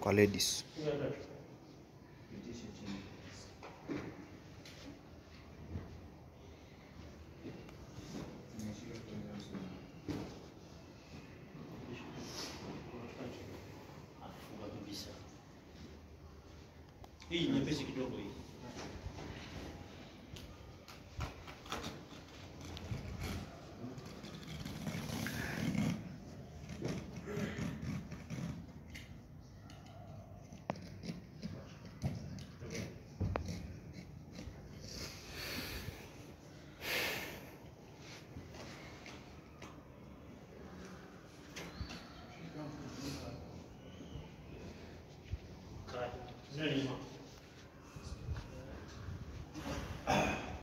Qual é disso? Hii nyepesi kidogo hii. 何今